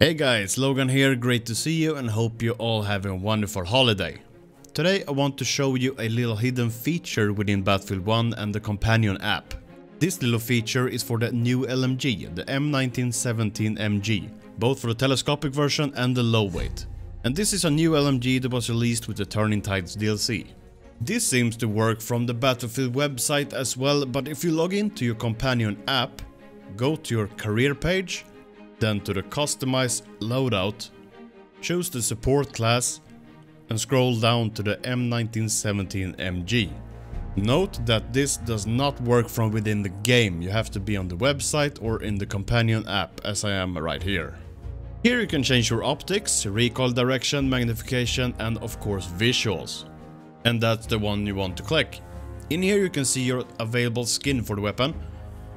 Hey guys, Logan here, great to see you and hope you all have a wonderful holiday. Today I want to show you a little hidden feature within Battlefield 1 and the companion app. This little feature is for the new LMG, the M1917MG, both for the telescopic version and the low weight. And this is a new LMG that was released with the Turning Tides DLC. This seems to work from the Battlefield website as well, but if you log into your companion app, go to your career page, then to the customize loadout, choose the support class and scroll down to the M1917MG. Note that this does not work from within the game, you have to be on the website or in the companion app as I am right here. Here you can change your optics, recoil direction, magnification and of course visuals. And that's the one you want to click. In here you can see your available skin for the weapon.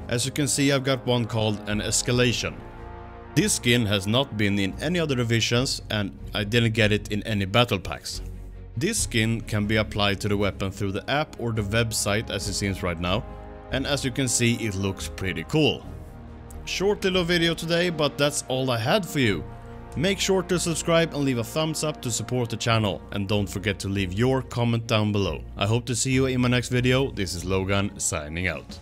As you can see I've got one called an escalation. This skin has not been in any other revisions and I didn't get it in any battle packs. This skin can be applied to the weapon through the app or the website as it seems right now, and as you can see it looks pretty cool. Short little video today, but that's all I had for you. Make sure to subscribe and leave a thumbs up to support the channel, and don't forget to leave your comment down below. I hope to see you in my next video, this is Logan signing out.